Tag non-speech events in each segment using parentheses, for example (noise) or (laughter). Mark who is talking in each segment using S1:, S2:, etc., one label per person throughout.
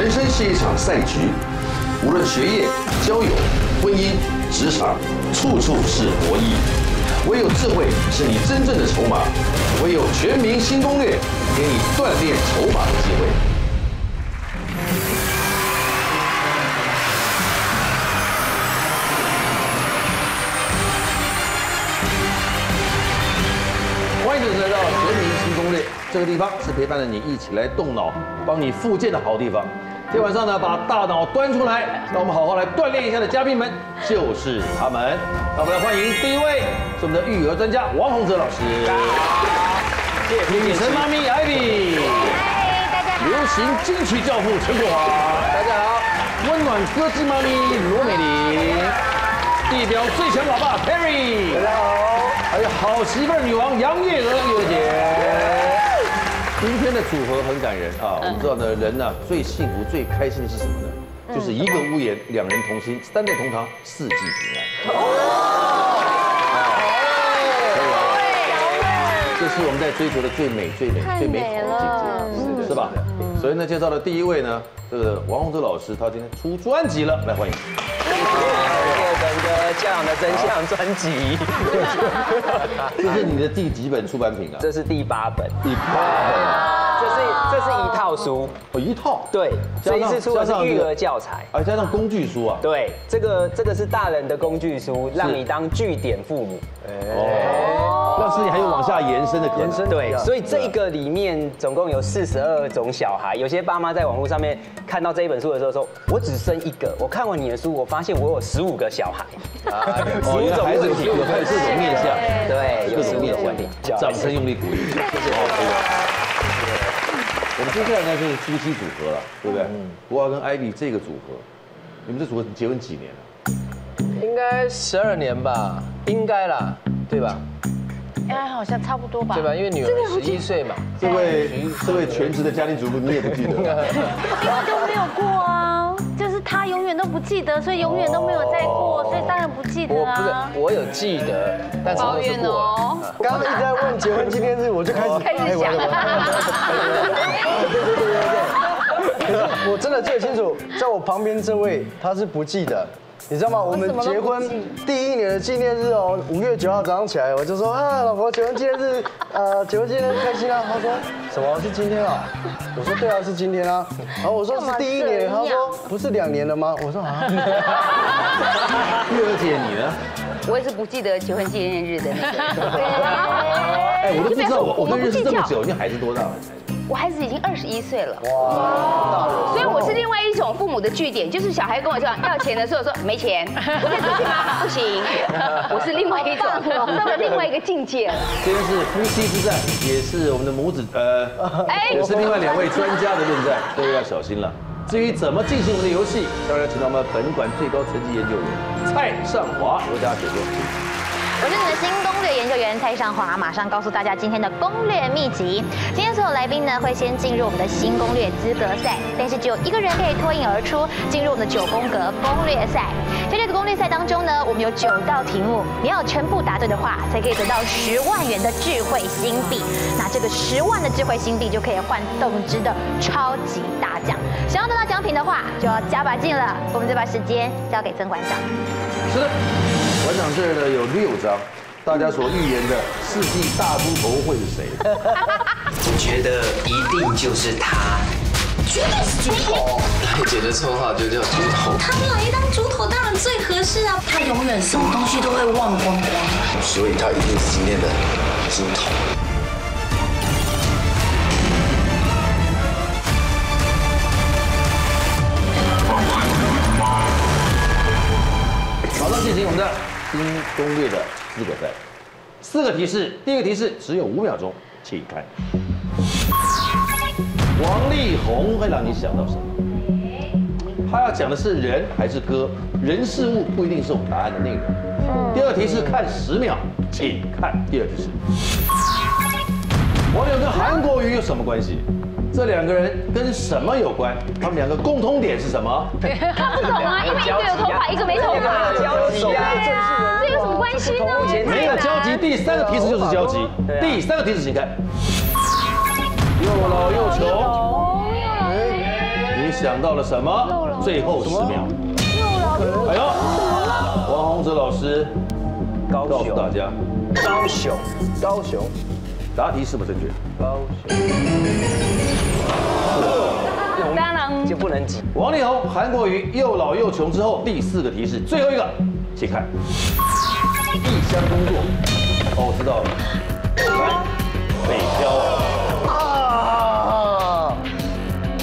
S1: 人生是一场赛局，无论学业、交友、婚姻、职场，处处是博弈。唯有智慧是你真正的筹码，唯有全民新攻略，给你锻炼筹码的机会。欢迎来到全民新攻略，这个地方是陪伴着你一起来动脑、帮你复健的好地方。今天晚上呢，把大脑端出来，让我们好好来锻炼一下的嘉宾们就是他们。让我们来欢迎第一位是我们的育儿专家王洪哲老师，女神妈咪艾比
S2: 嗨，大家好。
S1: 流行金曲教父陈国华，大家好；温暖歌姬妈咪罗美玲，地表最强老爸 Perry，大家好；还有好媳妇女王杨月娥月娥姐。今天的组合很感人啊！我们知道呢，人呢最幸福、最开心的是什么呢？就是一个屋檐，两人同心，三代同堂，四季平安。这是我们在追求的最美、最美、最美好的境界，是吧？所以呢，介绍的第一位呢，这个王洪哲老师，他今天出专辑了，来欢迎。
S3: 整个教养的真相专辑，(laughs)
S1: 这是你的第几本出版品啊？
S3: 这是第八本，
S1: 第八本。
S3: 这是这是一套书，
S1: 哦，一套。
S3: 对，这一次出的是育儿教材，
S1: 啊，加上工具书啊。
S3: 对，这个这个是大人的工具书，让你当据点父母。哦，
S1: 那是你还有往下延伸的延伸。
S3: 对，所以这个里面总共有四十二种小孩。有些爸妈在网络上面看到这一本书的时候说，我只生一个。我看完你的书，我发现我有十五个小孩。
S1: 啊，(laughs) 十五种问题，有还有这种面相，
S3: 对，
S1: 各种面相。掌声用力鼓励。谢谢。接下来呢就是夫妻组合了，对不对？嗯国华跟艾比这个组合，你们这组合结婚几年了？
S4: 应该十二年吧，应该啦，对吧？
S2: 哎，好像差不多吧。
S4: 对吧？因为女儿十一岁嘛。
S1: 这位这位全职的家庭主妇，你也不记得？因为
S2: 都没有过啊，就是他永远都不记得，所以永远都没有再过，所以当然不记得
S4: 啊。不是，我有记得，但是都是过。
S5: 刚刚一直在问结婚纪念日，我就开始 (laughs)
S2: 开始想。(laughs)
S5: 我真的记得清楚，在我旁边这位他是不记得，你知道吗？我们结婚第一年的纪念日哦，五月九号早上起来，我就说啊，老婆结婚纪念日，呃，结婚纪念日开心啊。他说什么是今天啊？我说对啊，是今天啊。然后我说是第一年，他说不是两年了吗？我说啊。
S1: 月儿姐你呢？
S2: 我也是不记得结婚纪念日的那个。(laughs)
S1: 哎，我都不知道，我跟认识这么久，(laughs) 你孩子多大了？
S2: 我孩子已经二十一岁了，哇！所以我是另外一种父母的据点，就是小孩跟我讲要钱的时候说没钱，(laughs) 我可以出去吗？不行，(laughs) 我是另外一种，到了另外一个境界了。
S1: 今天是夫妻之战，也是我们的母子，呃，也是另外两位专家的论战，各位要小心了。至于怎么进行我们的游戏，当然请到我们本馆最高层级研究员蔡尚华为大家解说。
S6: 我是你的新攻研究员蔡尚华，马上告诉大家今天的攻略秘籍。今天所有来宾呢会先进入我们的新攻略资格赛，但是只有一个人可以脱颖而出，进入我们的九宫格攻略赛。在这个攻略赛当中呢，我们有九道题目，你要全部答对的话，才可以得到十万元的智慧新币。那这个十万的智慧新币就可以换动之的超级大奖。想要得到奖品的话，就要加把劲了。我们就把时间交给曾馆长。
S1: 是的。馆长这儿呢有六张，大家所预言的世纪大猪头会是谁？
S7: 我觉得一定就是他，
S8: 绝对是猪头。
S7: 来姐的绰号就叫猪头。
S8: 他来当猪头当然最合适啊，他永远什么东西都会忘光光，
S7: 所以他一定是今天的猪头。
S1: 马上进行我们的。新攻略的资格赛，四个提示。第一个提示只有五秒钟，请看。王力宏会让你想到什么？他要讲的是人还是歌？人事物不一定是我们答案的内容。第二题是看十秒，请看第二提示。王力宏跟韩国瑜有什么关系？这两个人跟什么有关？他们两个共通点是什么？
S2: 他不懂啊，因为一个有头发，一个没头发。
S3: 交集啊，
S2: 这有什么关系呢？
S1: 没有交集。第三个提示就是交集。第三个提示，请看。又老又穷。你想到了什么？最后十秒。哎呦，王洪哲老师
S3: 高
S1: 告诉，大家，
S3: 高雄，
S5: 高雄，
S1: 答题是否正确？
S5: 高雄，
S2: 当然
S3: 就不能挤。
S1: 王力宏、韩国瑜又老又穷之后，第四个提示，最后一个，请看，异乡工作。哦，我知道了，北漂啊，
S5: 啊，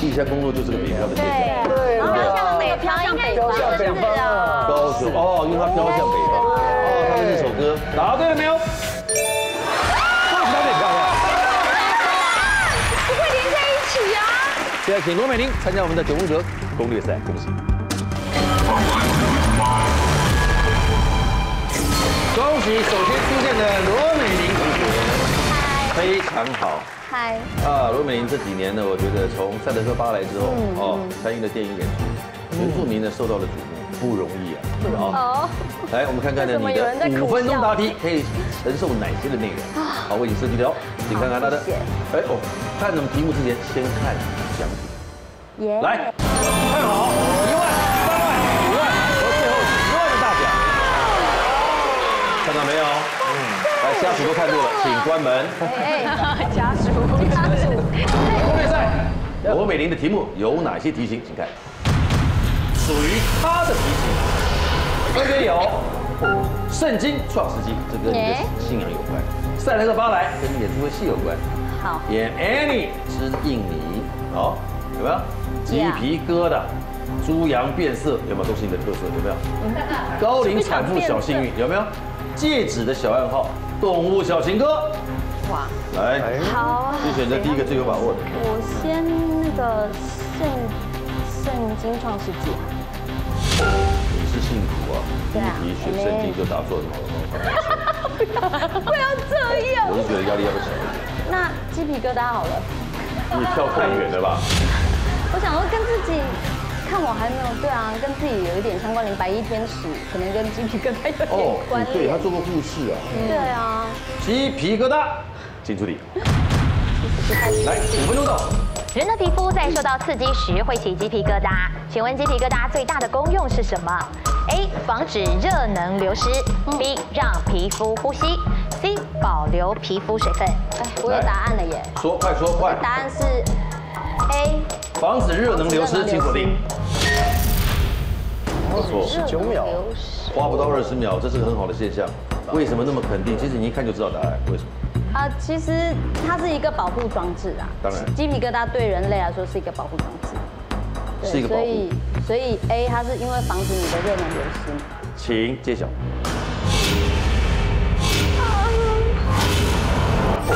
S1: 异乡工作就是个北漂的现象。
S6: 对，然后向北漂应该
S5: 飘向北方啊，
S1: 高雄哦，因为它飘向北方。哦，他的那首歌答对了。没有？恭喜答对，漂亮。
S2: 不会连在一起啊！
S1: 现在请罗美玲参加我们的九宫格攻略赛，恭喜！恭喜首先出现的罗美玲同学，非常好。
S6: 嗨，
S1: 啊！罗美玲这几年呢，我觉得从《赛德克巴莱》之后，哦，参与了电影演出，原住民呢受到了瞩目，不容易啊！好，(laughs) 来我们看看呢，(laughs) 你的五分钟答题可以承受哪些的内容？好，为你设计的哦，请看看他的，哎哦，看什么题目之前先看详题。
S6: 耶，
S1: 来，看好，到没有？嗯，来，家属都看过了，请关门。
S2: 哎，家属，家属，
S1: 攻略赛，罗美玲的题目有哪些题型？请看，属于她的题型，分别有《圣经》创世纪，这跟你的信仰有关；《赛德克巴莱》跟演出的戏有关；
S6: 好，
S1: 演 Annie 之印尼，好，有没有？鸡皮疙瘩，猪羊变色，有没有？都是你的特色，有没有？高龄产妇小幸运，有没有？戒指的小暗号，动物小情歌，
S2: 哇，
S1: 来，
S6: 好，
S1: 你选择第一个最有把握的。
S6: 我先那个圣圣经创世纪，
S1: 你是信徒啊，第
S6: 对啊
S1: 一题选圣经就答错了，怎么了？
S2: 不要这样。
S1: 我是觉得压力要不小一点，
S6: 那鸡皮疙瘩好了。
S1: 你跳太远了吧？
S6: 我想说跟自己看我还没有对啊，跟自己有一点相关联。白衣天使可能跟鸡皮疙瘩有
S1: 哦
S6: 点关，
S1: 对，他做过护士啊。
S6: 对啊，
S1: 鸡皮疙瘩，请出题。(laughs) 来，五分钟到。
S6: 人的皮肤在受到刺激时会起鸡皮疙瘩，请问鸡皮疙瘩最大的功用是什么？A. 防止热能流失，B. 让皮肤呼吸，C. 保留皮肤水分。哎，我有答案了耶，
S1: 说，快说，快！
S6: 答案是 A。
S1: 防止热能流失，请锁定。不错，
S5: 九秒，
S1: 花不到二十秒，这是个很好的现象。为什么那么肯定？其实你一看就知道答案。为什么？
S9: 啊，其实它是一个保护装置啊。
S1: 当然
S9: 鸡皮疙瘩对人类来说是一个保护装置。对
S1: 是一个保护
S9: 所以所以 A 它是因为防止你的热能流失。
S1: 请揭晓。恭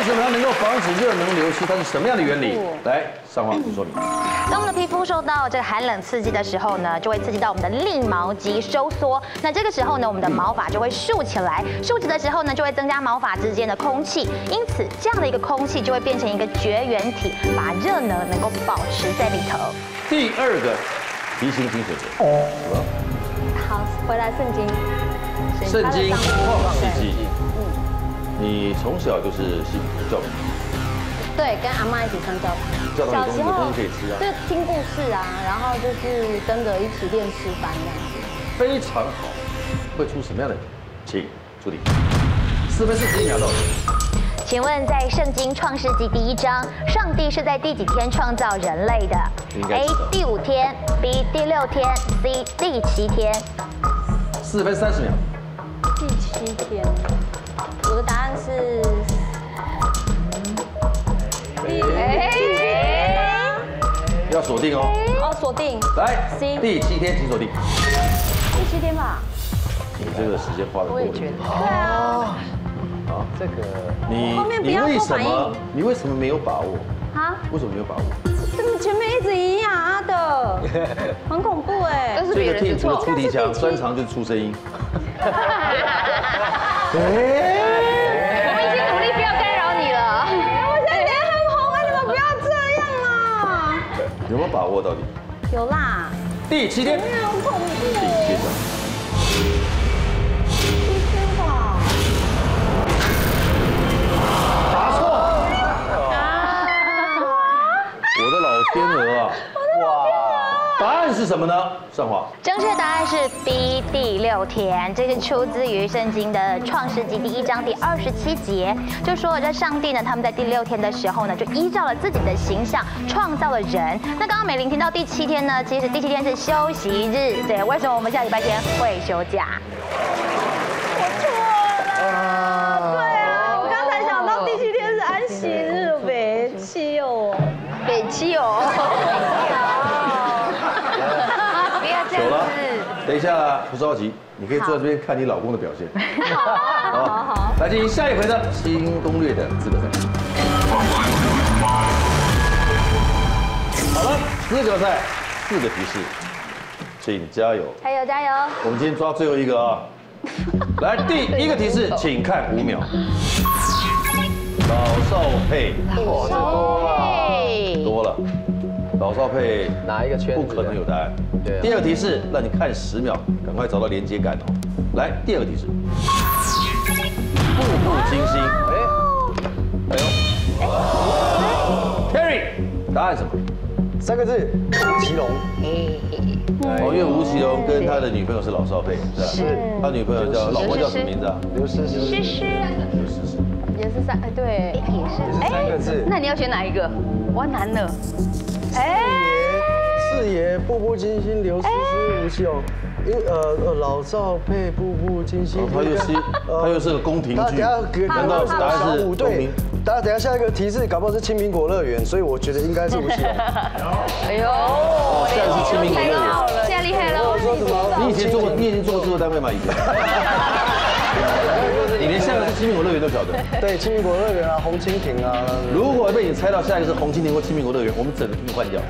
S1: 为什么它能够防止热能流失？它是什么样的原理？来，上话请说明。
S6: 当我们的皮肤受到这个寒冷刺激的时候呢，就会刺激到我们的立毛肌收缩。那这个时候呢，我们的毛发就会竖起来，竖起的时候呢，就会增加毛发之间的空气，因此这样的一个空气就会变成一个绝缘体，把热能能够保持在里头。
S1: 第二个鼻型请选择。什么？
S9: 好，回来圣经。
S1: 圣经
S9: 它的上面
S1: 创世纪。你从小就是信教徒，
S9: 对，跟阿妈一起上教堂。
S1: 教堂里东西有东西可以吃啊
S9: 就听故事啊，然后就是跟着一起练吃饭这样子。
S1: 非常好。会出什么样的题？请出题。四分四十一秒到。
S6: 请问，在圣经创世纪第一章，上帝是在第几天创造人类的？A 第五天，B 第六天，C 第七天。
S1: 四分三十秒。
S9: 第七天，我的答案是
S1: 要锁定哦。
S9: 哦，锁定
S1: 来
S9: C
S1: 第七天请锁定。
S9: 第七天吧。
S1: 你这个时间花的多。我也觉得。
S9: 对啊，
S1: 好，
S3: 这个
S1: 你
S9: 后面不要
S1: 你为什么你为什么没有把握？
S9: 啊，
S1: 为什么没有把握？
S9: 跟前面一直一样啊的，(laughs) 很恐怖哎
S1: 这
S2: 别人的
S1: team 除了。出题强，专长就是出声音。
S2: 我 (laughs)
S1: 有没有把握到底？
S9: 有啦，
S1: 第七天，
S9: 前面好恐怖
S1: 请揭晓。
S9: 七天吧。
S1: 答错。天鹅啊！哇，答案是什么呢？上华，
S6: 正确答案是 B 第六天，这是出自于圣经的创世纪第一章第二十七节，就说了这上帝呢，他们在第六天的时候呢，就依照了自己的形象创造了人。那刚刚美玲听到第七天呢，其实第七天是休息日，对，为什么我们下礼拜天会休假？
S9: 啊，对啊，我刚才想到第七天是安息日，北七哦，
S2: 北七哦。
S6: 不要这样
S1: 久了
S6: 子。，
S1: 等一下不着急，你可以坐在这边看你老公的表现。(laughs) 好好好，来进行下一回的新攻略的资格赛。好了，资格赛四个提示，请加油。
S6: 加油加油！
S1: 我们今天抓最后一个啊！(laughs) 来，第一个提示，请看五秒。(laughs) 老少配
S6: 嘿，
S1: 多了，老少配
S4: 哪一个圈
S1: 不可能有答案。
S4: 对啊
S1: 第二个提示，让你看十秒，赶快找到连接感哦。来，第二个提示，步步惊心。
S4: 哎，
S1: 哎呦，Terry，答案什么？
S5: 三个字，吴奇隆。
S1: 哦，因为吴奇隆跟他的女朋友是老少配，是吧？
S5: 是
S1: 他女朋友叫老婆叫什么名字啊？
S5: 刘诗诗。
S6: 诗诗
S1: 刘诗诗。
S6: 也是三，哎对，也是
S5: 也是三个字。
S2: 那你要选哪一个？我，难了。哎，
S5: 四爷步步惊心，刘诗诗，吴奇隆。因呃呃老少配步步惊心
S1: 哦，他又是他又是个宫廷剧难道答案是宫
S5: 对
S1: 廷？
S5: 大家等下下一个提示，搞不好是青苹果乐园，所以我觉得应该是吴奇隆。
S2: 哎呦，
S1: 现在是青苹果乐园。
S2: 现在厉害了。
S1: 你以前做过，你以前做过制作单位吗？以前？你连下个是清明国乐园都晓得。(laughs)
S5: 对，青苹果乐园啊，红蜻蜓啊。
S1: 如果被你猜到下一个是红蜻蜓或青苹果乐园，我们整个厅换掉。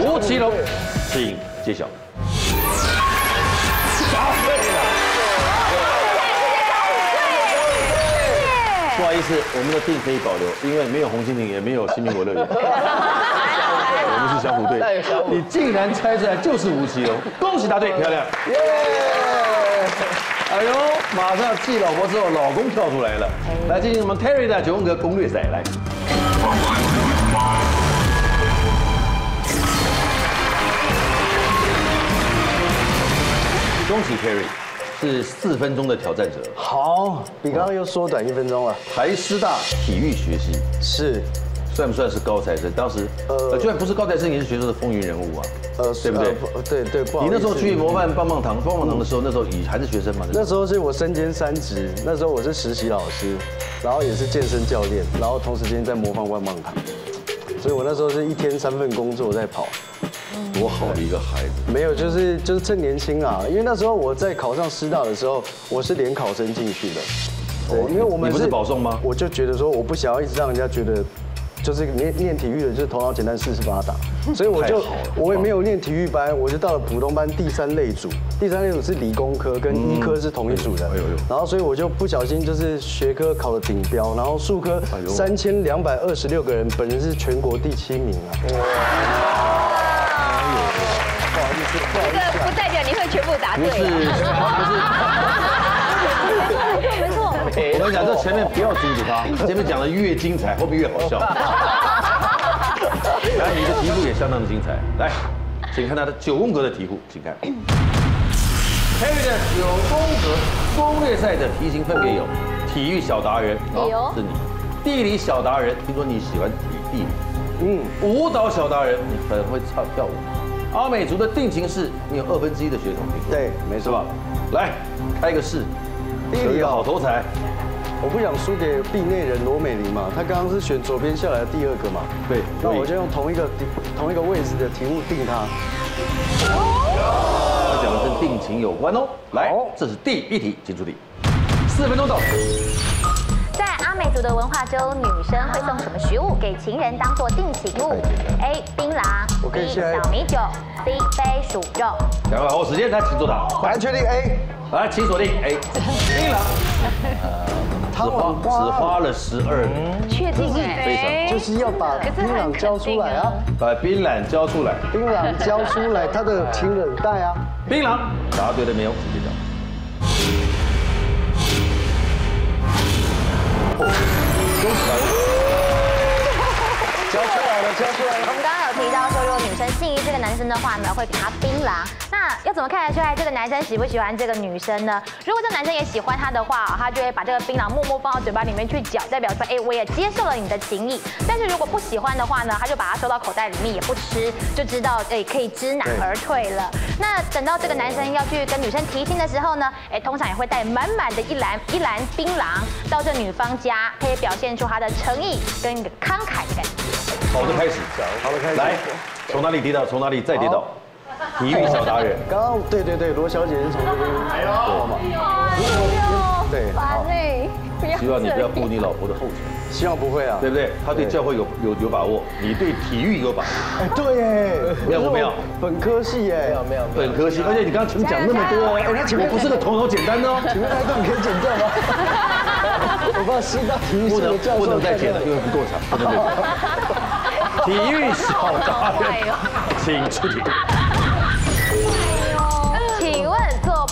S1: 吴奇隆，请揭晓。不好意思，我们的定可以保留，因为没有红蜻蜓，也没有新民国乐园。小虎队，你竟然猜出来就是吴奇隆，恭喜答对，漂亮。哎呦，马上继老婆之后，老公跳出来了。来进行我们 Terry 的九宫格攻略赛，来。恭喜 Terry，是四分钟的挑战者，
S5: 好，比刚刚又缩短一分钟了。
S1: 台师大体育学系，
S5: 是，
S1: 算不算是高材生？当时，呃，就算不是高材生，也是学校的风云人物啊，
S5: 呃，
S1: 对不对？
S5: 呃对对，不好意思。
S1: 你那时候去模范棒棒糖，棒棒糖的时候，那时候你还是学生嘛？
S5: 那时候是我身兼三职，那时候我是实习老师，然后也是健身教练，然后同时间在模仿棒棒糖，所以我那时候是一天三份工作在跑。
S1: 多好的一个孩子！
S5: 没有，就是就是趁年轻啊，因为那时候我在考上师大的时候，我是联考生进去的。对，因为我们
S1: 你不是保送吗？
S5: 我就觉得说，我不想要一直让人家觉得，就是念念体育的，就是头脑简单四十八达，(laughs) 所以我就我也没有练体育班，我就到了普通班第三类组，第三类组是理工科跟医科是同一组的。哎呦呦！然后所以我就不小心就是学科考了顶标，然后数科三千两百二十六个人，本人是全国第七名啊。
S2: 这个不代表你会全部答
S1: 不是，
S2: 对
S1: 不是。我跟你讲，这前面不要阻止他，前面讲的越精彩，后面越好笑。(laughs) 来，你的题库也相当的精彩。来，请看他的九宫格的题库，请看。Harry 的九宫格攻略赛的题型分别有：体育小达人，
S9: 哦
S1: 是你；地理小达人，听说你喜欢地理；嗯，舞蹈小达人，你很会唱跳舞；阿美族的定情式，你有二分之一的血统，
S5: 对，没错
S1: 是吧。？来，开个试，有一个好头彩。
S5: 我不想输给壁内人罗美玲嘛，她刚刚是选左边下来的第二个嘛，
S1: 对，
S5: 那我就用同一个同一个位置的题目定她。
S1: 他讲的跟定情有关哦。来，这是第一题，请注意。四分钟到。
S6: 族的文化中，女生会送什么食物给情人当做定情物？A. 槟榔，B.
S5: 我可以现在
S6: 小米酒，C. 飞鼠肉。
S1: 赶快把握时间，来，请作答。
S5: 答案确定 A，
S1: 来，请锁定 A。槟榔，只花只花了十二年，
S2: 确定
S1: 非常
S2: 哎，
S5: 就是要把槟榔交出来啊，
S1: 把槟榔交出来。
S5: 槟榔交出来，他的情人带啊。
S1: 槟榔，答对了没有？请都起来了哈哈交出来了交出来了。
S6: 心仪这个男生的话呢，会给他槟榔。那要怎么看得出来这个男生喜不喜欢这个女生呢？如果这个男生也喜欢他的话，他就会把这个槟榔默默放到嘴巴里面去嚼，代表说，哎，我也接受了你的情意。但是如果不喜欢的话呢，他就把它收到口袋里面也不吃，就知道，哎，可以知难而退了。那等到这个男生要去跟女生提亲的时候呢，哎，通常也会带满满的一篮一篮槟榔到这女方家，可以表现出他的诚意跟一个慷慨的感觉。
S1: 好的开始，
S5: 好的开始
S1: 来，从哪里跌倒，从哪里再跌倒。体育小达人，(laughs)
S5: 刚刚对对对，罗小姐是从这边过嘛？对，好。
S1: 希望你不要步你老婆的后尘。
S5: 希望不会啊，
S1: 对不对？他对教会有有有把握，你对体育有把握。
S5: 哎，对哎，
S1: 没有没有，
S5: 本科系哎，
S4: 没有没有
S1: 本科系，而且你刚刚前面讲那么多，哎，那前面 (laughs) 不是个头头简单哦，
S5: 前面那段可以剪掉吗？(laughs) 我怕师大体育系的教授
S1: 不能再剪了，因为不够长，不能再剪。体育小达人，请出题。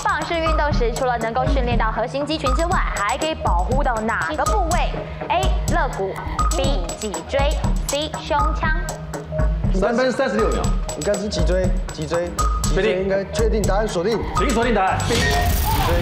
S6: 棒式运动时，除了能够训练到核心肌群之外，还可以保护到哪个部位？A. 肋骨 B. 脊椎 C. 胸腔。
S1: 三分三十六秒，
S5: 应该是脊椎，脊椎，确定？应该确定答案锁定，
S1: 请锁定答案。
S5: B. 脊椎。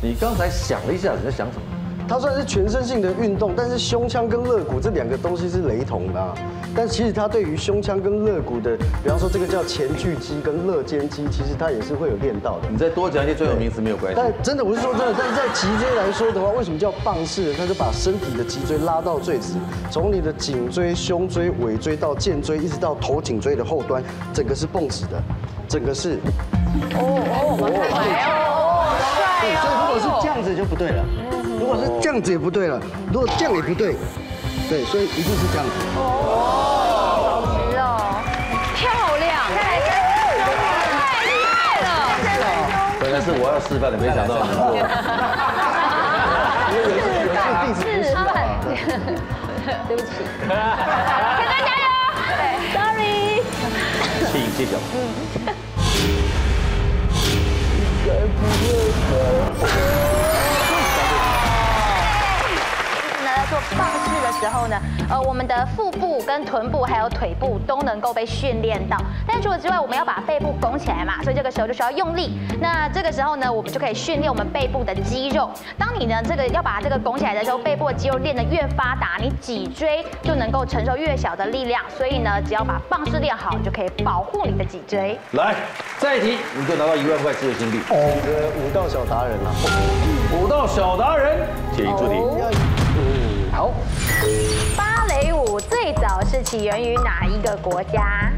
S1: 你刚才想了一下，你在想什么？
S5: 它算是全身性的运动，但是胸腔跟肋骨这两个东西是雷同的。但其实它对于胸腔跟肋骨的，比方说这个叫前锯肌跟肋间肌，其实它也是会有练到的。
S1: 你再多讲一些专有名词没有关系。
S5: 但真的我是说真的，但是在脊椎来说的话，为什么叫棒式？它就把身体的脊椎拉到最直，从你的颈椎、胸椎、尾椎到肩椎，一直到头颈椎的后端，整个是绷直的，整个是。哦哦，哦，帅哦！所以如果是这样子就不对了。如果是这样子也不对了，如果这样也不对，对，所以一定是这样子。
S1: 是我要示范的，没想到。
S6: 示范，对不起。大家加油！Sorry。
S1: 请揭晓。嗯。
S6: 做棒式的时候呢，呃，我们的腹部跟臀部还有腿部都能够被训练到。但除此之外，我们要把背部拱起来嘛，所以这个时候就需要用力。那这个时候呢，我们就可以训练我们背部的肌肉。当你呢这个要把这个拱起来的时候，背部的肌肉练得越发达，你脊椎就能够承受越小的力量。所以呢，只要把棒式练好，就可以保护你的脊椎。
S1: 来，再一题，你就拿到一万块智慧金币。
S5: 哦，武道小达人啊，
S1: 武道小达人，请出题。
S6: 好，芭蕾舞最早是起源于哪一个国家？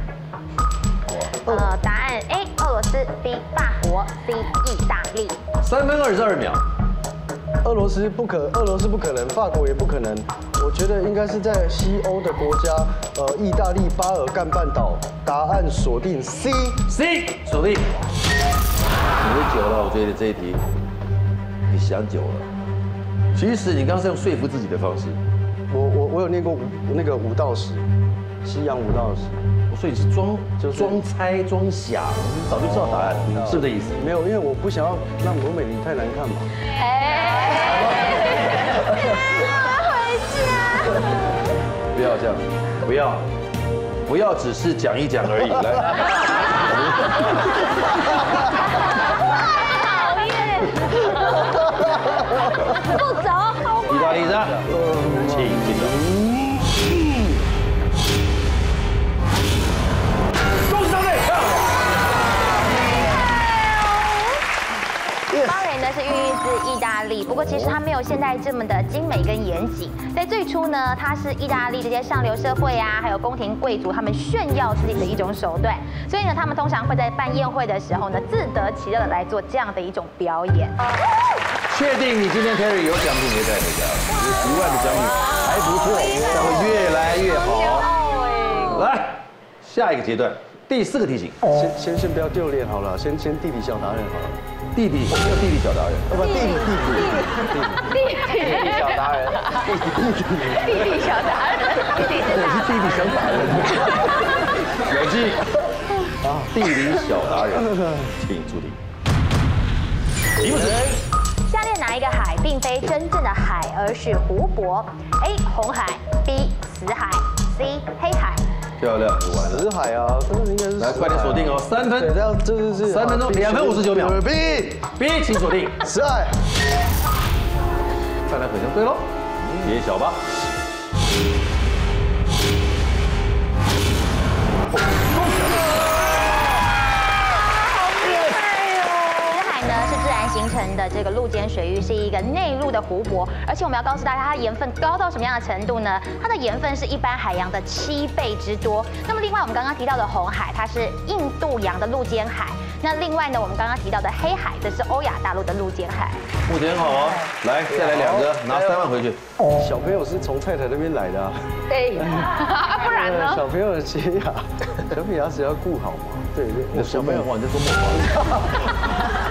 S6: 呃，答案 A 俄罗斯，B 法国，C 意大利。
S1: 三分二十二秒。
S5: 俄罗斯不可，俄罗斯不可能，法国也不可能。我觉得应该是在西欧的国家，呃，意大利巴尔干半岛。答案锁定 C，C
S1: 锁定。你会久了，我觉得这一题你想久了。其实你刚刚是用说服自己的方式，
S5: 我我我有念过那个武道史，西洋武道史，
S1: 所以你是装就装猜装想，早就知道答案，是不是这意思？
S5: 没有，因为我不想要让罗美玲太难看嘛。
S6: 回家。
S1: 不要这样，不要，不要只是讲一讲而已，来。(laughs)
S6: 不走，
S1: 意大利的，请进走。恭喜队，漂亮！
S6: 芭蕾呢是孕育自意大利，不过其实它没有现在这么的精美跟严谨。在最初呢，它是意大利这些上流社会啊，还有宫廷贵族他们炫耀自己的一种手段。所以呢，他们通常会在办宴会的时候呢，自得其乐的来做这样的一种表演。
S1: 确定你今天 Terry 有奖品可以带？回家，有一万的奖品还不错，但会越来越好。来，下一个阶段，第四个提醒，
S5: 先先先不要丢脸好了，先先弟弟小达人好了，
S1: 弟弟叫弟弟小达人，
S5: 不弟弟弟
S6: 弟弟弟弟弟小达人，弟弟弟弟小达人，
S1: 我是弟弟小达人，冷静啊，弟弟小达人，请出题，题目是。
S6: 下列哪一个海并非真正的海，而是湖泊？A. 红海 B. 死海 C. 黑海
S1: 漂亮，完了。
S5: 死海啊，真的应该是
S1: 来，快点锁定哦，三分
S5: 对，，这样这就是
S1: 三分钟，两分五十九秒。
S5: B
S1: B，请锁定。
S5: 死海，
S1: 看来很像对喽，揭晓吧。
S6: 成的这个陆间水域，是一个内陆的湖泊，而且我们要告诉大家，它盐分高到什么样的程度呢？它的盐分是一般海洋的七倍之多。那么另外我们刚刚提到的红海，它是印度洋的陆间海。那另外呢，我们刚刚提到的黑海，这是欧亚大陆的陆间海。
S1: 目前好啊，来再来两个，拿三万回去。
S5: 小朋友是从太太那边来的啊。
S2: 对，啊 (laughs) 不然呢？
S5: 小朋友的洁牙，小朋友牙齿要顾好嘛。对对，
S1: 你在说梦话，你在说梦话。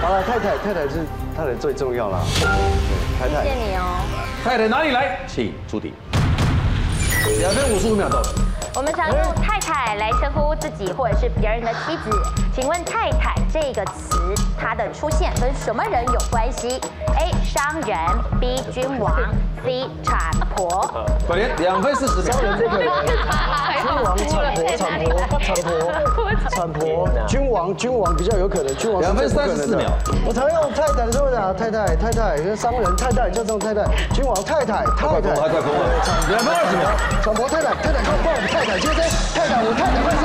S1: (laughs)
S5: 好了，太太太太是太太最重要了。太太
S6: 谢谢你哦。
S1: 太太哪里来？请出题。两分五十五秒到。
S6: 我们常用太太来称呼自己或者是别人的妻子，请问太太这个词它的出现跟什么人有关系.商人，B. 君王，C. 产婆。
S1: 快点，两分四十秒。
S5: 人不可能。君王、产婆、产婆、产婆、产婆、君王、君王比较有可能，君王是
S1: 两分三十四秒。
S5: 我常用太太的时候讲太太太太，跟商人太太就这种太太，君王太太太太，
S1: 还快疯了，两分二十秒。
S5: 产婆太太太太快帮我们太太接生，太太我太太快生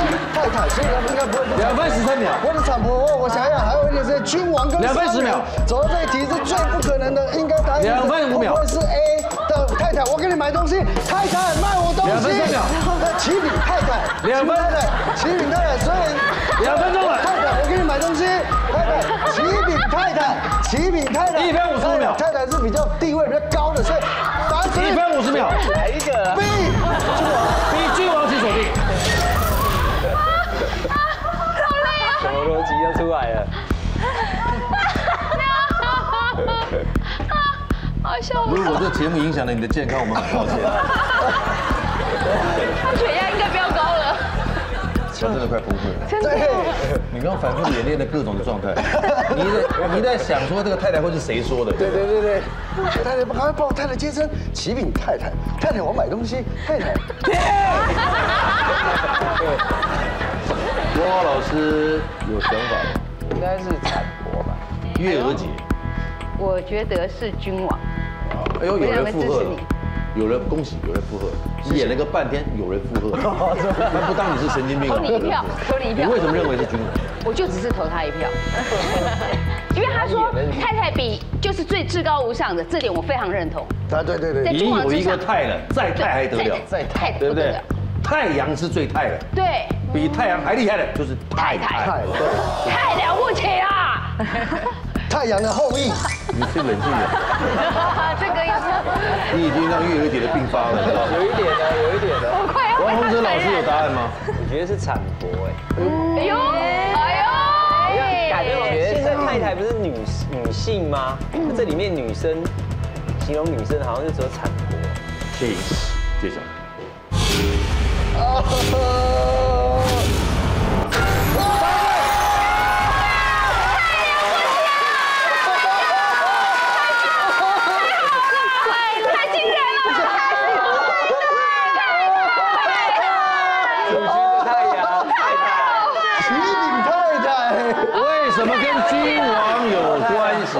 S5: 太太，所以他们应该不会。
S1: 两分十三秒。
S5: 我的产婆，我我想想，还有一点是君王跟
S1: 两分10秒。
S5: 走到这一题是最不可能的，应该答案
S1: 两分五秒
S5: 是 A 的太太？我给你买东西，太太卖我东西。
S1: 两分三秒
S5: 那启禀太太，
S1: 两分
S5: 太太，启禀太太，所以
S1: 两分钟了
S5: 太太，我给你买东西，太太，启禀太太，启禀太太。
S1: 一分55秒
S5: 太太是比较地位比较高的，所以答
S1: 一分五十秒。
S3: 来一个
S5: B，君王。
S1: B 君王请锁定。
S3: 就出来了？
S2: 好笑
S1: 如果这节目影响了你的健康，我们很抱歉。
S2: 他血压应该不要高了。
S1: 我真的快崩溃了。
S2: 真的。
S1: 你刚刚反复演练的各种的状态，(laughs) 你在你在想说这个太太会是谁说的？
S5: 对对对对，太太赶快帮我太太接生，启禀太太，太太我买东西，太太。(laughs)
S1: 郭老师有想法吗？
S4: 应该是产婆吧？
S1: 月娥姐，
S2: 我觉得是君王。
S1: 哎呦，有人附和了有人恭喜，有人附和，你演了个半天，有人附和，(laughs) 那不当你是神经病啊？
S2: 投你一票投你一票
S1: 你为什么认为是君王？
S2: 我就只是投他一票，(laughs) 因为他说太太比就是最至高无上的，这点我非常认同。
S5: 啊，对对对
S2: 在
S1: 已经有一个
S2: 君王之上，
S1: 太了，再太还得了，
S2: 再太
S1: 对不对
S2: 不得了？
S1: 太阳是最太的，
S2: 对，
S1: 比太阳还厉害的就是太
S2: 太
S1: 太。
S2: 太了不起啦！(laughs)
S5: 太阳的后裔，
S1: 你是冷静点，(laughs)
S2: 这个要
S1: 你已经让月娥姐的病发了，知道吗？
S3: 有一点的，有一点的。
S2: 我快要
S1: 王洪哲老师有答案吗？
S3: 我觉得是产婆哎。
S2: 哎呦，哎
S3: 感
S2: 呦，
S3: 觉现在太太不是女女性吗？那这里面女生形容女生好像就只有产婆。
S1: 请揭晓。(laughs) 为什么跟君王有关系？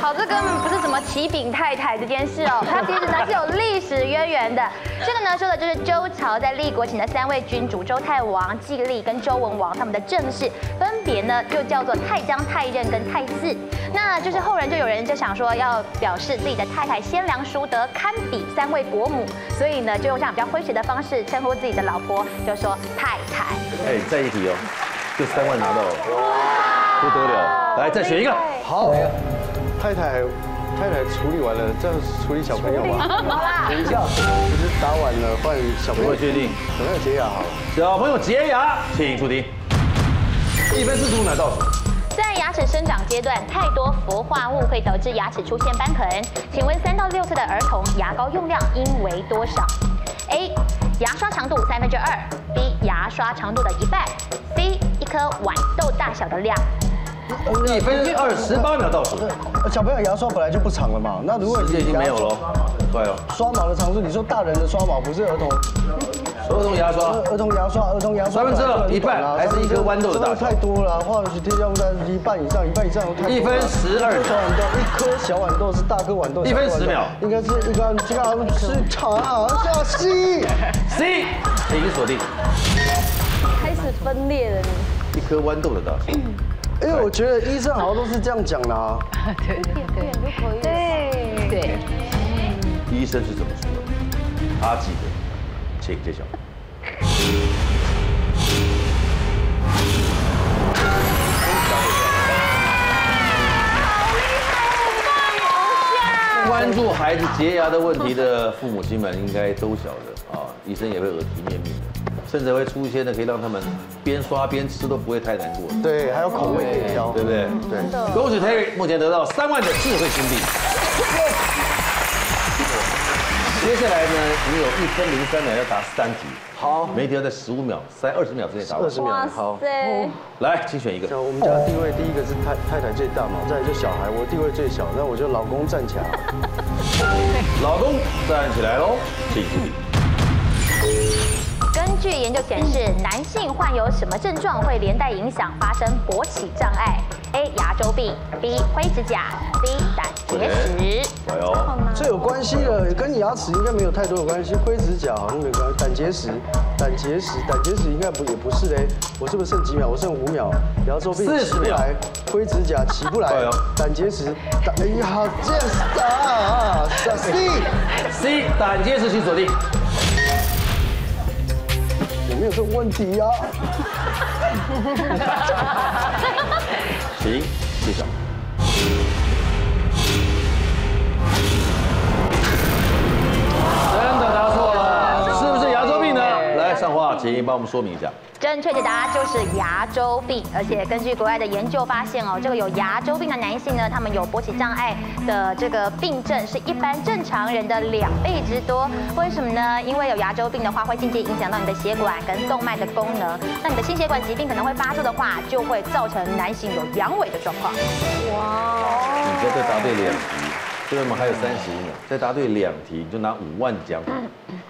S6: 好，这根本不是启禀太太这件事哦，(laughs) 它其实呢是有历史渊源的。这个呢说的就是周朝在立国前的三位君主周太王、季历跟周文王他们的正室，分别呢就叫做太姜、太任跟太姒。那就是后人就有人就想说要表示自己的太太贤良淑德，堪比三位国母，所以呢就用这样比较诙谐的方式称呼自己的老婆，就说太太。
S1: 哎，再一题哦，(laughs) 就三万拿到了，不得了！来，再选一个。
S5: 好，太太太太处理完了，这样处理小朋友吧？(laughs) 等一下，就是打完了换小朋友
S1: 我确定
S5: 小朋友洁牙好了。
S1: 小朋友洁牙，请出题。一分四十五秒倒数。
S6: 在牙齿生长阶段，太多氟化物会导致牙齿出现瘢痕。请问三到六岁的儿童牙膏用量应为多少？A. 牙刷长度三分之二，B. 牙刷长度的一半，C. 一颗豌豆大小的量。
S1: 一分二十八秒倒数，
S5: 呃小朋友牙刷本来就不长了嘛，那如果
S1: 时间已经没有了，快哦。
S5: 刷毛的长度，你说大人的刷毛不是儿童？
S1: 儿童牙刷，
S5: 儿童牙刷，儿童牙刷
S1: 三分之二，一半，还是一颗豌豆的大小？
S5: 太多了，化学添加物在一半以上，一半以上太。
S1: 一分十二
S5: 小豌豆，一颗小豌豆是大颗豌豆。
S1: 一分十秒，
S5: 应该是一个这个是长下 C
S1: C，已经锁定。
S9: 开始分裂了，
S1: 一颗豌豆的大小。
S5: 因为我觉得医生好像都是这样讲的啊。
S9: 对 (laughs) 对对，就可以。对对。
S1: 医生是怎么说的？他记得，请揭晓。洁牙的问题的父母亲们应该都晓得啊，医生也会耳提面命的，甚至会出一些呢可以让他们边刷边吃都不会太难过。
S5: 对，还有口味可以挑，
S1: 对不对？对。恭喜 Terry 目前得到三万的智慧金币。接下来呢，你有一分零三秒要答三题。
S5: 好，
S1: 每一题要在十五秒、三二十秒之内答完。
S5: 二十秒，好。
S1: 来，请选一个。
S5: 像我们家地位，第一个是太太太最大嘛，再来就小孩，我地位最小，那我就老公站起来。(laughs)
S1: 老公站起来喽，请注意。
S6: 根据研究显示，男性患有什么症状会连带影响发生勃起障碍？A. 牙周病，B. 灰指甲，C. 胆结石。
S1: 哎呦，
S5: 这有关系的，跟你牙齿应该没有太多的关系。灰指甲好像没关系，胆结石，胆结石，胆结石应该不也不是嘞。我是不是剩几秒？我剩五秒。牙周病起不来，灰指甲起不来，胆结石，哎呀，这样子啊，C
S1: C 胆结石请锁定。
S5: 没有这个问题呀。
S1: 请揭晓。真请帮我们说明一下。
S6: 正确的答案就是牙周病，而且根据国外的研究发现哦，这个有牙周病的男性呢，他们有勃起障碍的这个病症是一般正常人的两倍之多。为什么呢？因为有牙周病的话，会间接影响到你的血管跟动脉的功能。那你的心血管疾病可能会发作的话，就会造成男性有阳痿的状况。
S1: 哇！你这答对两题，所以我们还有三十秒，再答对两题，你就拿五万奖品。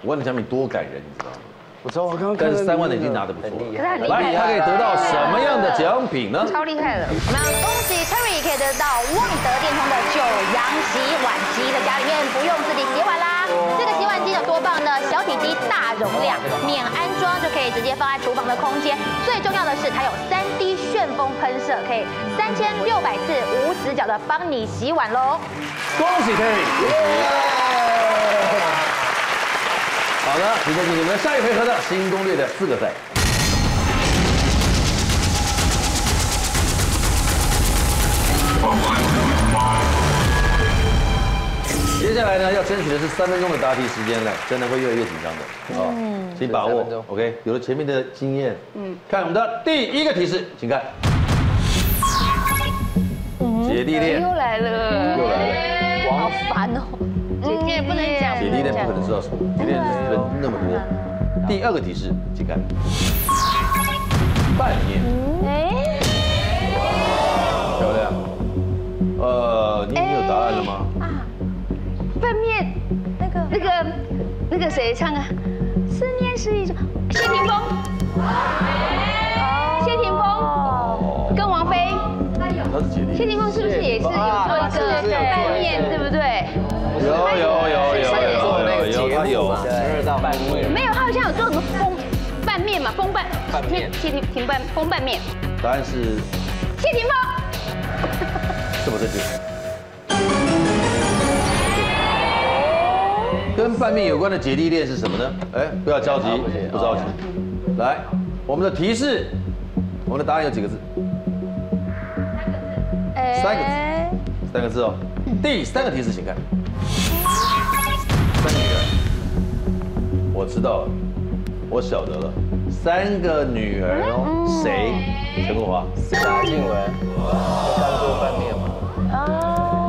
S1: 五万的奖品多感人，你知道吗？
S5: 我知道，我刚刚
S1: 但是三万的已经拿得不错，
S6: 来，
S1: 他可以得到什么样的奖品呢？
S2: 超厉害了！
S6: 我们恭喜 Terry 可以得到旺德电通的九阳洗碗机，在家里面不用自己洗碗啦。这个洗碗机有多棒呢？小体积、大容量，免安装就可以直接放在厨房的空间。最重要的是，它有三 D 旋风喷射，可以三千六百次无死角的帮你洗碗喽。
S1: 恭喜 Terry！好的，直接进行我们下一回合的新攻略的四个赛。接下来呢，要争取的是三分钟的答题时间了，真的会越来越紧张的啊，请把握。OK，有了前面的经验，嗯，看我们的第一个提示，请看，姐弟恋。
S2: 又来了，
S1: 又来
S9: 了，好烦哦。
S2: 姐弟不能讲，
S1: 姐弟恋不可能知道什么，姐弟恋分那么多。第二个提示，请看，拌面，哎，漂亮。呃，你你有答案了吗？啊，
S2: 半面，那个那个那个谁唱啊？思念是一种，谢霆锋，面，谢霆霆拌风拌面，
S1: 答案是
S2: 谢霆锋，
S1: 是不是对？跟拌面有关的姐弟恋是什么呢？哎，不要着急，不着急，来，我们的提示，我们的答案有几个字？三个字，三个字哦。第三个提示，请看。三个女儿，我知道了，我晓得了，三个女儿哦，谁？陈国华，
S4: 贾静雯，他刚做拌面嘛，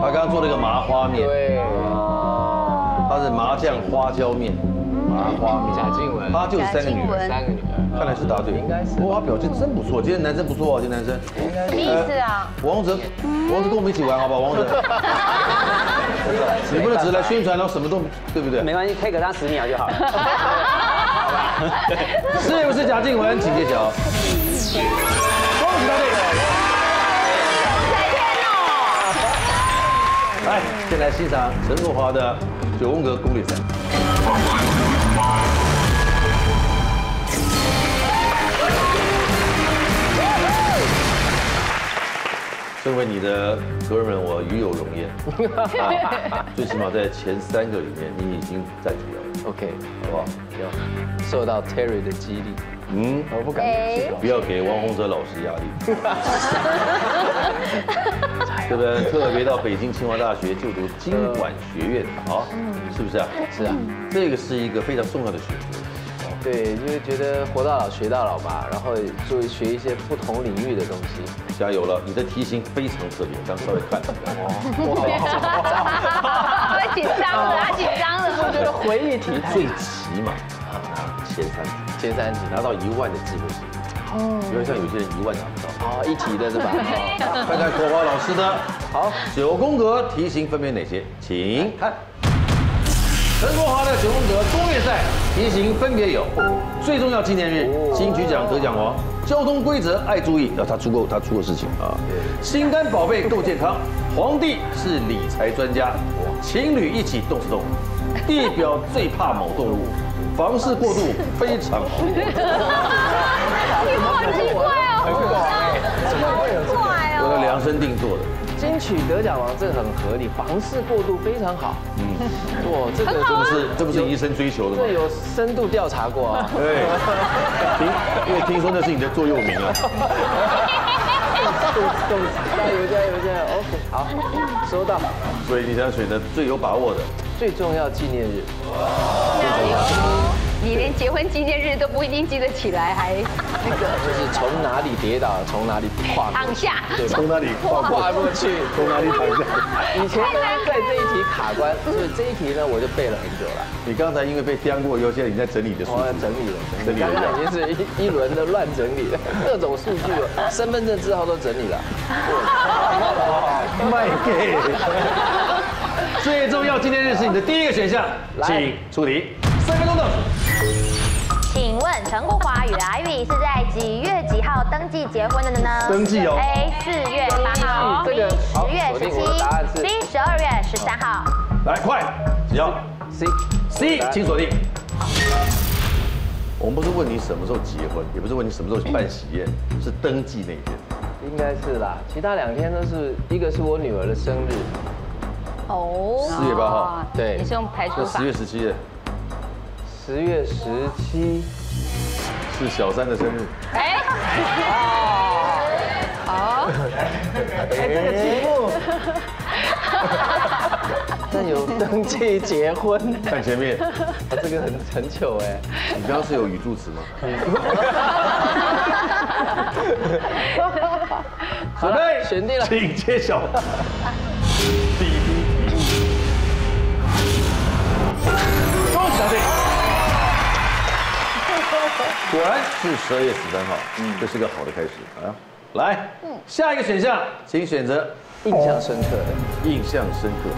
S1: 他刚做了一个麻花面，
S4: 对，
S1: 他是麻酱花椒面，
S4: 麻花贾静雯，
S1: 她就是三个女儿，
S4: 三个女儿，
S1: 看来是答对，
S4: 应该是。
S1: 哇，表现真不错，今天男生不错哦，今天男生。
S6: 什么意思啊？
S1: 王哲，王哲跟我们一起玩好不好？王哲，(laughs) 你不能只是来宣传，然后什么都对不对？
S3: 没关系，take 他十秒就好了。(laughs) (laughs)
S1: 是不是贾静雯？请揭晓。恭喜答对。来，先来欣赏陈国华的九宫格攻略赛。身为你的哥们，我与有荣焉。(laughs) 最起码在前三个里面，你已经占据了。
S4: OK，
S1: 好不好？
S4: 有受到 Terry 的激励，
S1: 嗯，
S4: 我不敢这个。
S1: 不要给王洪哲老师压力，(laughs) (laughs) 对不对？特别到北京清华大学就读经管学院啊，是不是啊？
S4: 是啊，
S1: 这个是一个非常重要的选择。
S4: 对，就是觉得活到老学到老嘛，然后就学一些不同领域的东西。
S1: 加油了，你的题型非常特别，刚稍微看了。
S2: 他紧张了，他紧张了。
S4: 我觉得回忆题
S1: 最起码拿前三题，
S4: 前三题
S1: 拿到一万的机会是。哦。因为像有些人一万拿不到。
S4: 哦，一题的是吧？(laughs)
S1: 看看国华老师的
S4: 好
S1: 九宫格题型分别哪些，请看。陈国华的九宫格攻略赛题型分别有：最重要纪念日、金曲奖得奖王、交通规则爱注意，要他出过他出过事情啊。心肝宝贝够健康，(laughs) 皇帝是理财专家，情侣一起动是动，地表最怕某动物，(laughs) 房事过度非常好。(laughs)
S2: 你好奇怪哦，
S4: 怎么会有这个？
S2: 怪哦。
S1: 我的量身定做的。
S4: 金曲得奖王这个很合理，房事过度非常好。嗯，哇，这个
S1: 这不是这不是医生追求的吗
S4: 这？有深度调查过啊。
S1: 对，听，因为听说那是你的座右铭啊。
S4: 加油加油加油！OK，好，收到。
S1: 所以你想选择最有把握的，
S4: 最重要纪念日，
S2: 你连结婚纪念日都不一定记得起来，还那个
S4: 就是从哪里跌倒，从哪里跨
S2: 躺下。
S4: 对？
S1: 从哪里跨过，
S4: 跨过去。
S1: 从哪里躺下。
S4: 以前呢，在这一题卡关，所以这一题呢，我就背了很久了。
S1: 你刚才因为被刁过以后，现在你在整理的数
S4: 我要
S1: 据，
S4: 整理了，
S1: 整理了
S4: 刚刚已经是一一轮的乱整理了，各种数据了，身份证字号都整理了。
S1: 卖给。最重要纪念日是你的第一个选项，
S4: 来
S1: 请出题，三分钟倒数。
S6: 请问陈国华与阿玉是在几月几号登记结婚的呢？
S1: 登记哦。
S6: A 四月八号。
S4: 这个
S6: ，B 十月十七，C 十二月十三号。
S1: 来，快，只要
S4: C
S1: C，请锁定。我们不是问你什么时候结婚，也不是问你什么时候办喜宴，是登记那一天。
S4: 应该是啦，其他两天都是一个是我女儿的生日，
S2: 哦。
S1: 四月八号。
S4: 对。
S2: 你是用排除法。
S1: 十。月十七。日
S4: 十月十七，
S1: 是小三的生日，
S2: 哎，哦，
S4: 哎，这个题目，但有登记结婚，
S1: 看前面，
S4: 他，这个很很糗哎。
S1: 你刚刚是有语助词吗？
S4: 准备，选定了。
S1: 请揭晓。第一题，恭喜答对。(laughs) 果然是十二月十三号，嗯，这是个好的开始啊。来，下一个选项，请选择
S4: 印象深刻的
S1: 印象深刻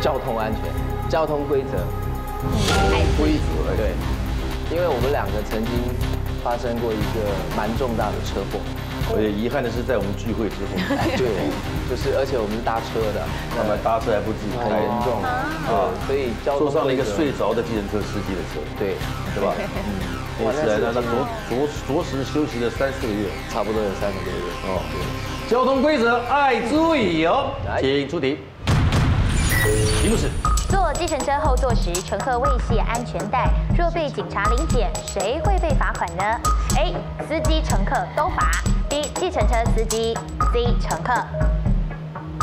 S4: 交通安全、交通规则。
S1: 规则。
S4: 对，因为我们两个曾经发生过一个蛮重大的车祸。
S1: 而且遗憾的是，在我们聚会之后，(laughs)
S4: 对，就是而且我们是搭车的，
S1: 他们搭车还不自己开
S4: 很严，重啊，所以
S1: 坐上了一个睡着的计程车司机的车，
S4: 对，
S1: 对吧？(laughs) 嗯，也是啊，那他着着着实休息了三四个月。
S4: 差不多有三个多月。
S1: 哦，交通规则爱注意哦，
S4: 来
S1: 请出题。题目是
S6: 坐计程车后座时，乘客未系安全带，若被警察临检，谁会被罚款呢？A. 司机、乘客都罚；B. 计程车司机；C. 乘客。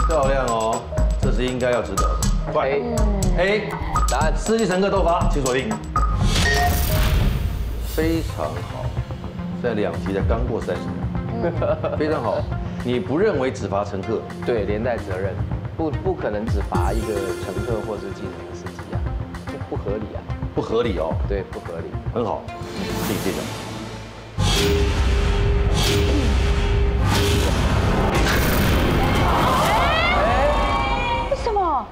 S1: 漂亮哦，这是应该要值得的。快 A，A，
S4: 答案
S1: 司机乘客都罚，请锁定。非常好，在两题的刚过三十秒，非常好。你不认为只罚乘客？
S4: 对连带责任，不不可能只罚一个乘客或者计程车司机啊，这不合理啊。
S1: 不合理哦，
S4: 对，不合理。
S1: 很好，请揭晓。
S2: 为什么？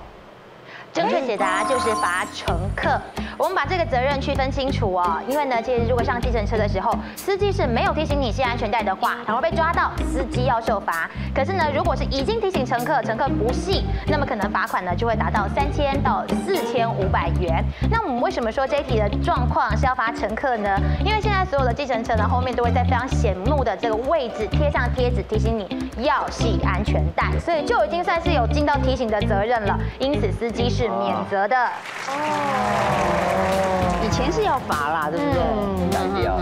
S6: 正确解答就是罚乘客。我们把这个责任区分清楚哦，因为呢，其实如果上计程车的时候，司机是没有提醒你系安全带的话，然后被抓到，司机要受罚。可是呢，如果是已经提醒乘客，乘客不系，那么可能罚款呢就会达到三千到四千五百元。那我们为什么说这一题的状况是要罚乘客呢？因为现在所有的计程车呢，后面都会在非常显目的这个位置贴上贴纸，提醒你要系安全带，所以就已经算是有尽到提醒的责任了。因此，司机是免责的。
S2: 哦以前是要罚啦，对不对？
S3: 改掉。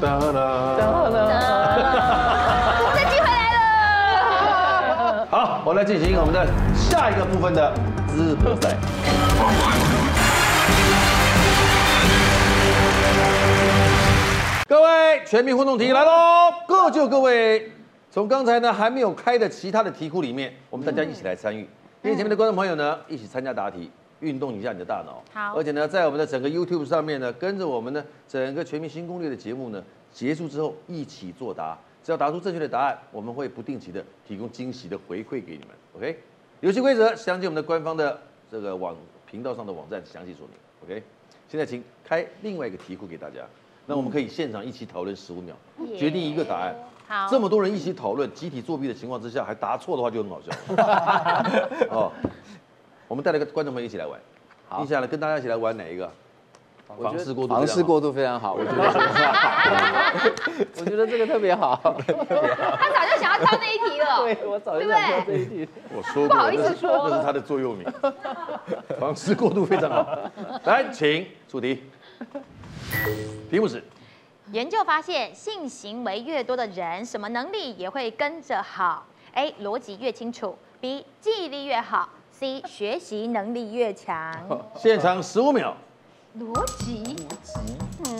S1: 哒啦
S2: 这机会来了。
S1: 好，我来进行我们的下一个部分的资格赛。各位，全民互动题来喽！各就各位。从刚才呢还没有开的其他的题库里面，我们大家一起来参与。电视前面的观众朋友呢，一起参加答题，运动一下你的大脑。
S6: 好
S1: 而且呢，在我们的整个 YouTube 上面呢，跟着我们的整个全民新攻略的节目呢，结束之后一起作答。只要答出正确的答案，我们会不定期的提供惊喜的回馈给你们。OK，游戏规则详见我们的官方的这个网频道上的网站详细说明。OK，现在请开另外一个题库给大家，那我们可以现场一起讨论十五秒，决定一个答案。
S6: 好
S1: 这么多人一起讨论，集体作弊的情况之下，还答错的话就很好笑。(laughs) 哦，我们带了个观众朋友一起来玩，
S4: 好
S1: 接下来跟大家一起来玩哪一个？
S4: 我觉得
S1: 房事过度，
S4: 房事过度非常好，我觉得，(laughs) 我觉得这个特别好。
S2: 他早就想要挑那一题了。(laughs)
S4: 对，我早就想挑这一题。
S1: 我说过，
S2: 不好意思说
S1: 那是他的座右铭。房事过度非常好。来，请出题。题目是
S6: 研究发现，性行为越多的人，什么能力也会跟着好？A. 逻辑越清楚。；B. 记忆力越好。；C. 学习能力越强。(laughs)
S1: 现场十五秒，
S2: 逻辑，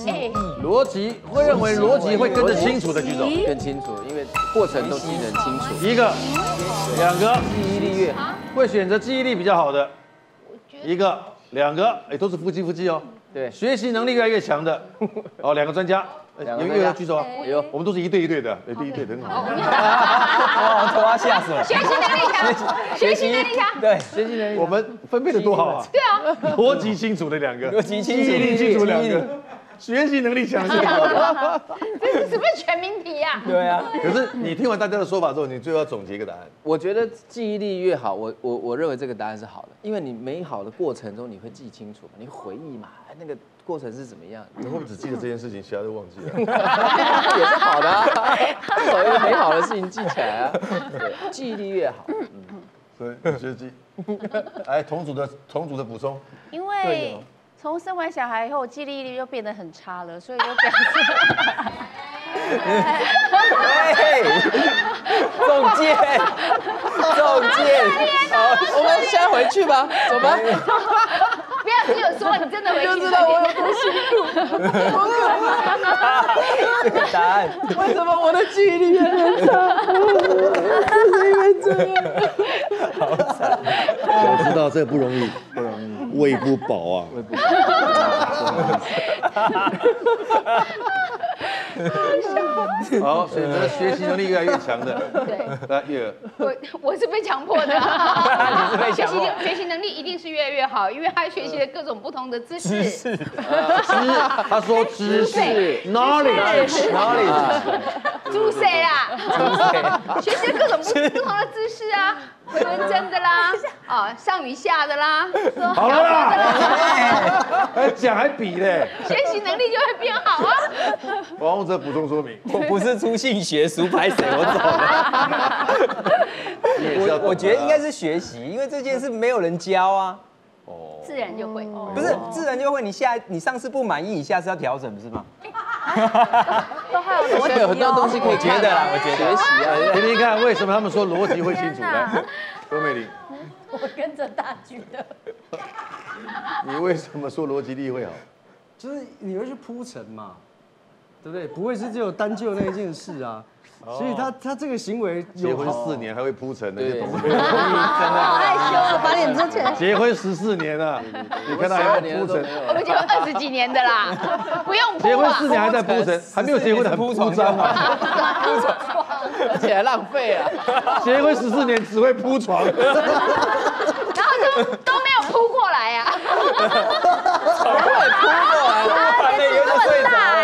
S2: 哎，
S1: 逻辑。会认为逻辑会跟着清楚的举手，
S4: 更清楚，因为过程都记得清楚。
S1: 一个、两个，
S4: 记忆力越好，
S1: 会选择记忆力比较好的，一个、两个，哎，都是夫妻夫妻哦。
S4: 对。
S1: 学习能力越来越强的，哦，两个专家，哎有没有举手啊？
S4: 有
S1: 我们都是一对一对的，一对一对的很好。
S3: 哇，(laughs) 头要吓死了！
S2: 学习能力强，学习能力强。
S3: 对，
S4: 学习能力
S1: 我们分配的多好啊！
S2: 对啊，(laughs)
S1: 逻辑清楚的两个，
S3: 逻辑清楚
S1: 记忆力清楚两个，学习能力强。(laughs)
S2: 这是什么全民题呀？
S3: 对啊，
S1: 可是你听完大家的说法之后，你最后要总结一个答案。
S4: 我觉得记忆力越好，我我我认为这个答案是好的，因为你美好的过程中你会记清楚嘛，你回忆嘛，哎那个过程是怎么样，
S1: 你会只记得这件事情，其他都忘记了。(laughs) (laughs)
S4: 也是好的、啊，把一个美好的事情记起来啊，对，记忆力越好，嗯，
S1: 所以，学习。哎，同组的同组的补充。
S9: 因
S1: 对
S9: 为
S1: 哦
S9: 从生完小孩以后，记忆力就变得很差了，所以就表示
S3: 对，中箭，(laughs) 中箭，好，
S4: 我们先回去吧，走吧。
S2: 不要只有说你真的回去，
S4: 就知道我有多辛 (laughs)
S3: 这个答案，
S4: 苦，为什么我的记忆力越来越差？(laughs) 是因为这样。
S1: 我知道这不容易，喂不饱啊。喂 (laughs) 不好，选择学习能力越来越强的。
S2: 对，
S1: 来，月儿，
S2: 我我是被强迫的，
S3: 你是被
S2: 学习
S3: 强迫。
S2: 学习能力一定是越来越好，因为他学习了各种不同的知识。
S1: 知，他说知识，knowledge，knowledge，
S2: 猪谁啊？学习了各种不不同的知识啊，回文针的啦，(laughs) 哦，上与下的啦，说
S1: 好。了啦，还 (laughs) 讲还比嘞。
S2: 学习能力就会变好啊。
S1: 王洪哲补充说明，(laughs)
S3: 我不是粗性学俗拍谁，我走了。我我觉得应该是学习，因为这件事没有人教啊，
S1: 哦，
S2: 自然就会。
S3: 不是自然就会。你下你上次不满意，你下次要调整，不是吗？(laughs)
S4: 现在有很多东西可以
S3: 我觉得啦，我觉得
S4: 学习啊。
S1: 听听看为什么他们说逻辑会清楚？(laughs) 来，周美玲，
S9: 我跟着大局的。
S1: 你为什么说逻辑力会好？
S5: 就是你会去铺陈嘛，对不对？不会是只有单就那一件事啊。所以他他这个行为
S1: 结婚四年还会铺陈那些东西，
S9: 好害羞啊，把脸遮起来。
S1: 结婚十四年了，你看他还要铺陈，
S2: 我们结婚二十几年的啦，(laughs) 不用铺
S1: 结婚
S2: 啊。
S1: 四年还在铺陈，(laughs) 还没有结婚的很铺张啊。
S4: 而且还浪费啊！(laughs)
S1: 结婚十四年只会铺床，
S2: 然后都都没有铺过来啊，
S4: 好快扑过来，
S2: 啊，脸都很大哎，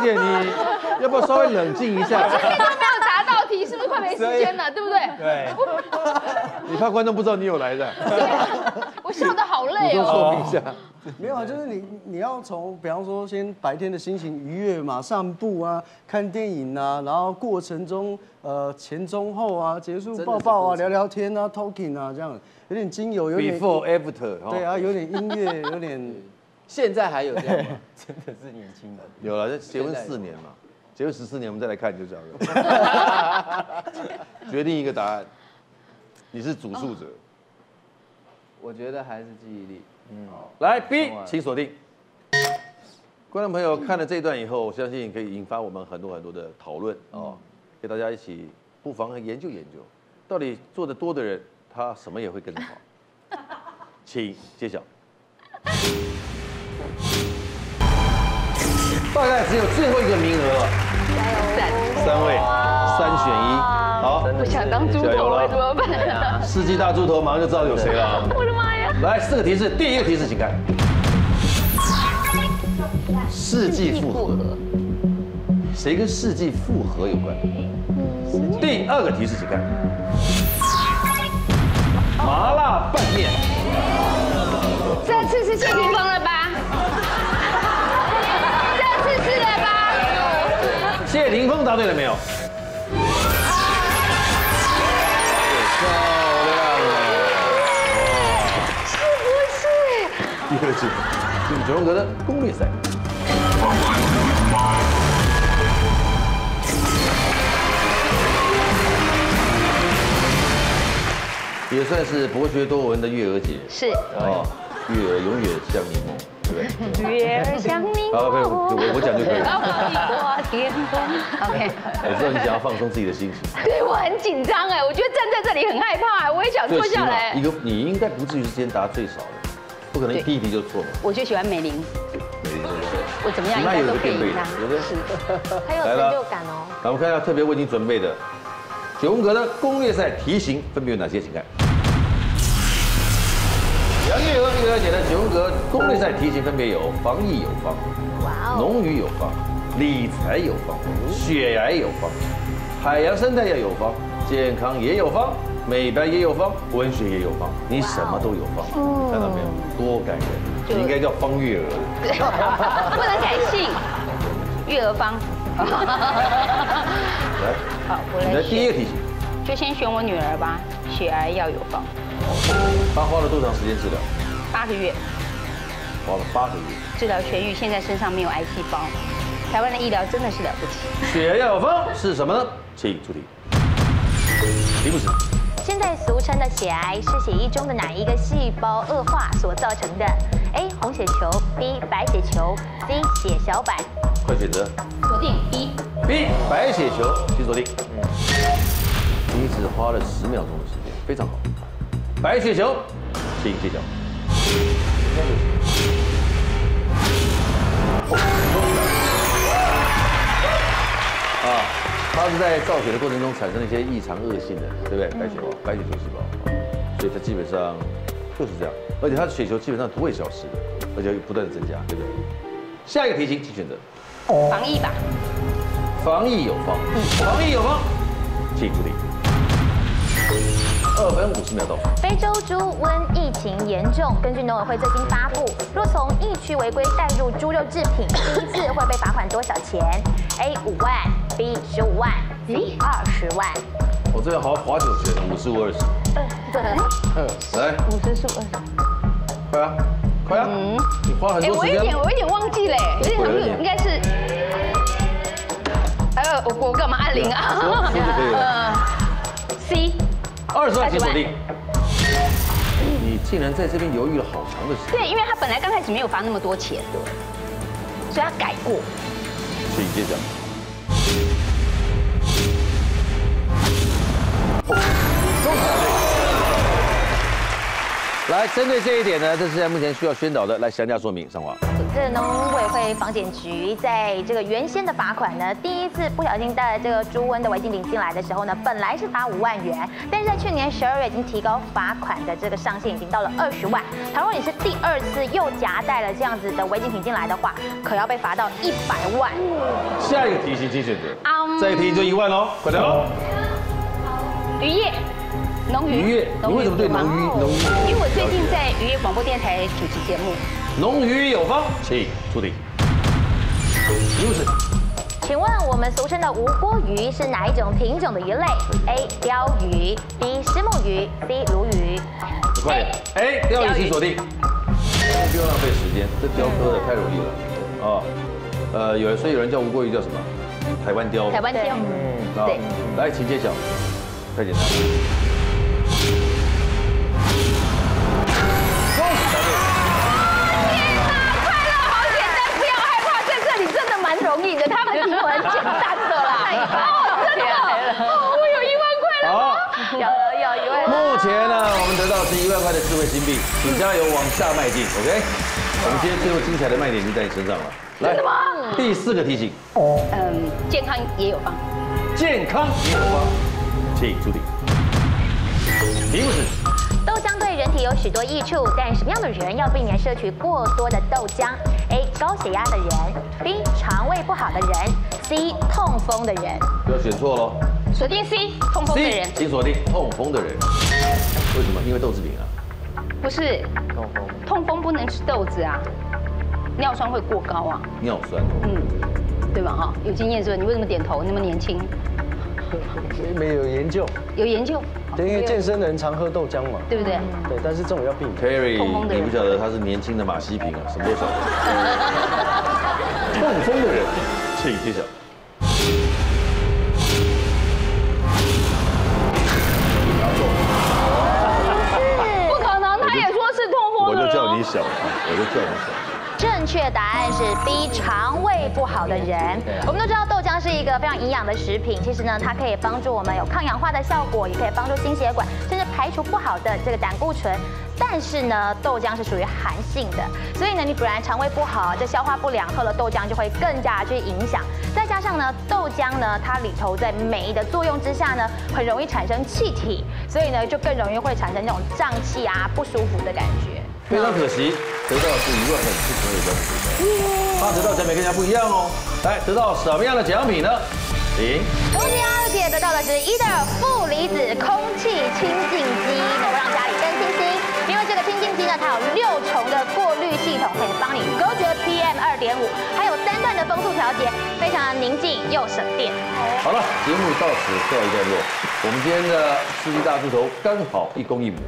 S1: 二姐你要不要稍微冷静一下？
S2: 都没有答到题，是不是快没时间了？对不对？
S3: 对，
S1: 你怕观众不知道你有来的，(laughs)
S2: 我笑得好累
S1: 说
S2: 哦。
S1: 说明一下。
S5: 没有啊，就是你你要从比方说先白天的心情愉悦嘛，散步啊，看电影啊，然后过程中呃前中后啊，结束抱抱啊，聊聊天啊，talking 啊，这样有点精油，有点
S1: Before after，哦
S5: 对，啊，有点音乐，有点
S4: 现在还有这样吗？(laughs)
S3: 真的是年轻人。
S1: 有了，这结婚四年嘛，结婚十四年我们再来看就知道了。(laughs) 决定一个答案，你是主述者，
S4: 我觉得还是记忆力。
S1: 嗯来 B，请锁定。观众朋友看了这一段以后，我相信可以引发我们很多很多的讨论哦，给大家一起不妨研究研究，到底做的多的人，他什么也会跟着好。(laughs) 请揭晓。大概只有最后一个名额了，三三位，三选一，好，
S2: 不想当猪头了怎么办？
S1: 世纪大猪头马上就知道有谁了。
S2: 我的妈呀！
S1: 来，四个提示，第一个提示请看，世纪复合，谁跟世纪复合有关？第二个提示请看，麻辣拌面，
S2: 这次是谢霆锋了吧？
S1: 谢霆锋答对了没有？漂亮
S2: 不是？
S1: 第二季就是九宫格的攻略赛。也算是博学多闻的月娥姐
S2: 是
S1: 哦，月娥永远像柠檬？
S2: 月儿像你
S1: 好，可以，我我讲就可以了。
S2: 我天空。OK，
S1: 我知道你想要放松自己的心情，(laughs)
S2: 对我很紧张哎，我觉得站在这里很害怕，我也想坐下来
S1: 一。个你应该不至于是今天答最少的，不可能第一题就错嘛。
S2: 我就喜欢美玲，
S1: 对对对
S2: 我怎么样应
S1: 那有
S2: 该都
S1: 一个垫背的
S2: 可以赢她，。
S1: 对不对？
S2: 是。(laughs)
S6: 很有
S1: 来了
S6: 成就感哦。
S1: 来，我们看一下特别为你准备的九宫格的攻略赛题型分别有哪些，请看。杨月娥、月娥姐的九宫格攻略赛题型分别有防疫有方、
S6: 哇哦，
S1: 农渔有方、理财有方、血癌有方、海洋生态也有方、健康也有方、美白也有方、文学也有方，你什么都有方，看到没有？多感人！你应该叫方月娥。(laughs)
S2: 不能改姓，月娥方。(laughs)
S1: 来，
S2: 好，我
S1: 你的
S2: 来，
S1: 第一个题型，
S2: 就先选我女儿吧，血癌要有方，
S1: 她花了多长时间治疗？
S2: 八个月
S1: 花了八个月。
S2: 治疗痊愈，现在身上没有癌细胞。台湾的医疗真的是了不起。
S1: 血要有方是什么呢？请出题。题目是
S6: 现在俗称的血癌是血液中的哪一个细胞恶化所造成的？A. 红血球，B. 白血球，C. 血小板。
S1: 快选择
S2: 锁定
S1: B，B 白血球，请锁定。你只花了十秒钟的时间，非常好。白血球，请揭晓。啊，它是在造血的过程中产生了一些异常恶性的，对不对？白血胞、白血球细胞，所以它基本上就是这样，而且它的血球基本上不会消失的，而且会不断的增加，对不对？下一个题型，请选择。
S2: 防疫吧。
S1: 防疫有方，防疫有方，请注意。二分五十秒到。
S6: 非洲猪瘟疫情严重，根据农委会最新发布，若从疫区违规带入猪肉制品，第一次会被罚款多少钱？A 五万，B 十五万，C 二十万。
S1: 我这边好划九拳，五十五二十，来，
S2: 五十数二十。
S1: 快啊，快啊！
S2: 嗯
S1: 你花很
S2: 哎，
S1: 多时间
S2: 我有点，。我有点忘记嘞，有点
S1: 我有点
S2: 应该是，呃，我我干嘛按铃啊？(laughs)
S1: 二十万请锁定。你竟然在这边犹豫了好长的时间。
S2: 对，因为他本来刚开始没有罚那么多钱，对所以他改过。
S1: 请揭晓。来，针对这一点呢，这是在目前需要宣导的，来详加说明。上华，
S6: 这农委会防检局在这个原先的罚款呢，第一次不小心带了这个猪瘟的违禁品进来的时候呢，本来是罚五万元，但是在去年十二月已经提高罚款的这个上限，已经到了二十万。倘若你是第二次又夹带了这样子的违禁品进来的话，可要被罚到一百万。
S1: 下一个题型请选择，再一题就一万哦，快点哦。
S2: 渔业。农
S1: 渔业，你为什么对农渔农渔？
S2: 因为我最近在渔业广播电台主持节目。
S1: 农渔有方，请出题。
S6: 如此，请问我们俗称的无锅鱼是哪一种品种的鱼类？A. 鲷鱼，B. 石目鱼，C. 鲈鱼。
S1: 快点，A. 鲷鱼，请锁定。不用浪费时间，这雕刻的太容易了。啊，呃，有人所以有人叫无锅鱼叫什么？台湾鲷。
S2: 台湾鲷。嗯，
S1: 对。来，请揭晓。太简单了。
S2: 容易的，他们题目很简单的啦。哦，真的，(laughs) 哦，我有一万块了。好，有有一万。
S1: 目前呢，我们得到是一万块的智慧金币，请加油往下迈进，OK？我们今天最后精彩的卖点就在你身上了。
S2: 来，
S1: 第四个提醒。
S2: 嗯，健康也有方。
S1: 健康也有方，请出题。题目是。
S6: 豆浆对人体有许多益处，但什么样的人要避免摄取过多的豆浆？A. 高血压的人，B. 肠胃不好的人，C. 痛风的人。
S1: 不要选错喽，
S2: 锁定 C. 痛风的人。
S1: 请锁定痛风的人。为什么？因为豆制品啊。
S2: 不是，痛风。痛风不能吃豆子啊，尿酸会过高啊。
S1: 尿酸。
S2: 嗯，对吧？哈，有经验是吧？你为什么点头？那么年轻。(laughs)
S5: 没有研究。
S2: 有研究。
S5: 对，因为健身的人常喝豆浆嘛，
S2: 对不对？
S5: 对，但是这种要避免。
S1: Terry，你不晓得他是年轻的马西平啊，什么都晓得。(laughs) 痛风的人，请揭晓。
S2: 不可能，他也说是痛风。
S1: 我就叫你小，我就叫你小。
S6: 正确答案是 B，肠胃不好的人。我们都知道豆浆是一个非常营养的食品，其实呢，它可以帮助我们有抗氧化的效果，也可以帮助心血管，甚至排除不好的这个胆固醇。但是呢，豆浆是属于寒性的，所以呢，你本来肠胃不好，这消化不良，喝了豆浆就会更加去影响。再加上呢，豆浆呢，它里头在酶的作用之下呢，很容易产生气体，所以呢，就更容易会产生那种胀气啊、不舒服的感觉。
S1: 非常可惜，得到的是一万粉，不可以的奖他得到奖品跟人家不一样哦。来，得到什么样的奖品呢？零。
S6: 恭喜二姐得到的是伊德尔负离子空气清净机，能够让家里更清新。因为这个清净机呢，它有六重的过滤系统，可以帮你隔绝 PM 二点五，还有三段的风速调节，非常的宁静又省电。
S1: 好了，节目到此告一段落。我们今天的世纪大猪头刚好一公一母。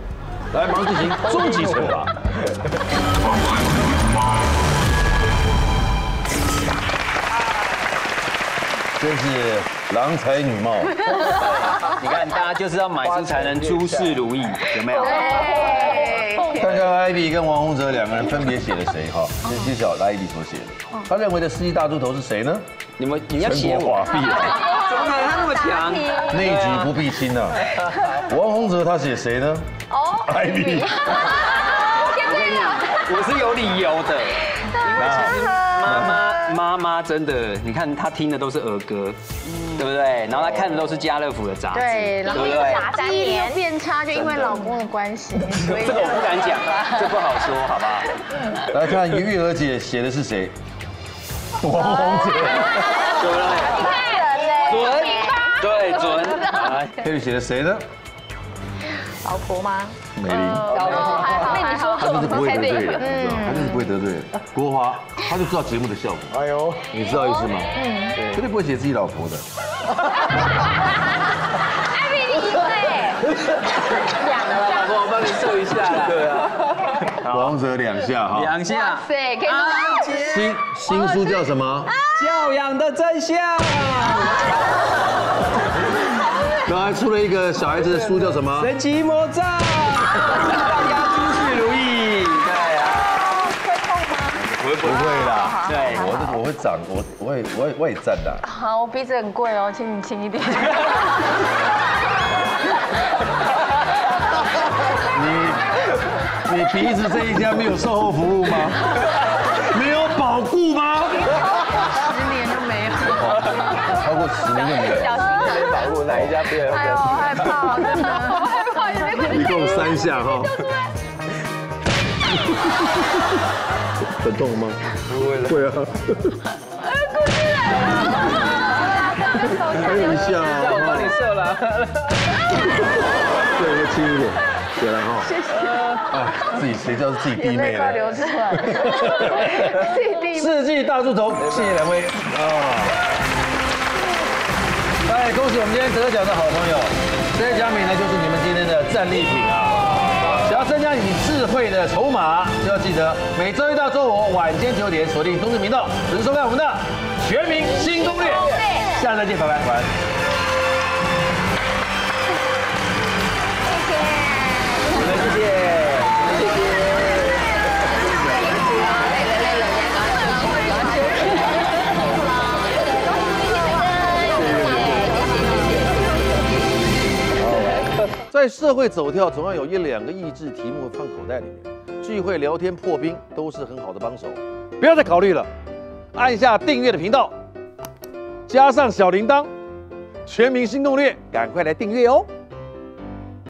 S1: 来，马上进行终极惩罚。(laughs) 真是郎才女貌。(laughs)
S3: 你看，大家就是要买书才能诸事如意，有没有？
S1: 看看艾比跟王洪哲两个人分别写了谁？哈，先揭晓艾比所写的。他认为的世纪大猪头是谁呢？
S3: 你们你要写我？(laughs) 怎么可能他那么强？(laughs)
S1: 内举不避亲呐。王洪哲他写谁呢？哦，艾比。
S3: 我是有理由的。妈妈妈妈真的，你看她听的都是儿歌，对不对？然后她看的都是家乐福的杂志，
S9: 对，然后又记忆力变差，就因为老公的关系。(laughs)
S3: 这个我不敢讲，这不好说，好不好？(laughs)
S1: 来看玉儿姐写的是谁？王洪杰。
S3: 准，对准。
S1: 来，佩玉写的谁呢？
S9: 老婆吗？
S1: 美玲，
S2: 被你说
S1: 他就是不会得罪人，他就是不会得罪人。国华，他就知道节目的效果。哎呦，你知道意思吗？嗯，绝对不会写自己老婆的。
S2: 艾比，你对，
S3: 两个老婆，我帮你做一下。对啊，
S1: 王者两下哈，
S3: 两下。
S2: 对，可以吗？
S1: 新新书叫什么？
S3: 教养的真相。
S1: 刚才出了一个小孩子的书，叫什么？
S3: 神奇魔杖。大家诸事如意。对啊。
S1: 长，我我也我也我也赞的。
S10: 好，我鼻子很贵哦，请你轻一点。
S1: 你你鼻子这一家没有售后服务吗？(laughs) 没有保固吗？
S10: 十年都没有。
S1: 超过十年就没有。
S10: 小心
S5: 点保护哪一家店？
S10: 哎呦，好害怕，真的，好害怕，也没关系。
S1: 一共三下哈。很痛吗？
S5: 不会了。
S1: 会啊。
S10: 故事来了。
S1: 还有一下啊。
S4: 我帮你射了。
S1: 对，再轻一点，起来哈。
S10: 谢谢。
S1: 啊，自己谁知道是自己弟妹呢？
S10: 流出来。自己弟妹。
S2: 世纪大助头，谢谢两位啊！哎，恭喜我们今天得奖的好朋友，这些奖品呢就是你们今天的战利品啊！增加你智慧的筹码，就要记得每周一到周五晚间九点锁定东视频道，准时收看我们的《全民新攻略》。下次再见，拜拜，晚安。
S1: 在社会走跳，总要有一两个益智题目放口袋里面。聚会、聊天、破冰都是很好的帮手。不要再考虑了，按下订阅的频道，加上小铃铛，全民新攻略，赶快来订阅哦。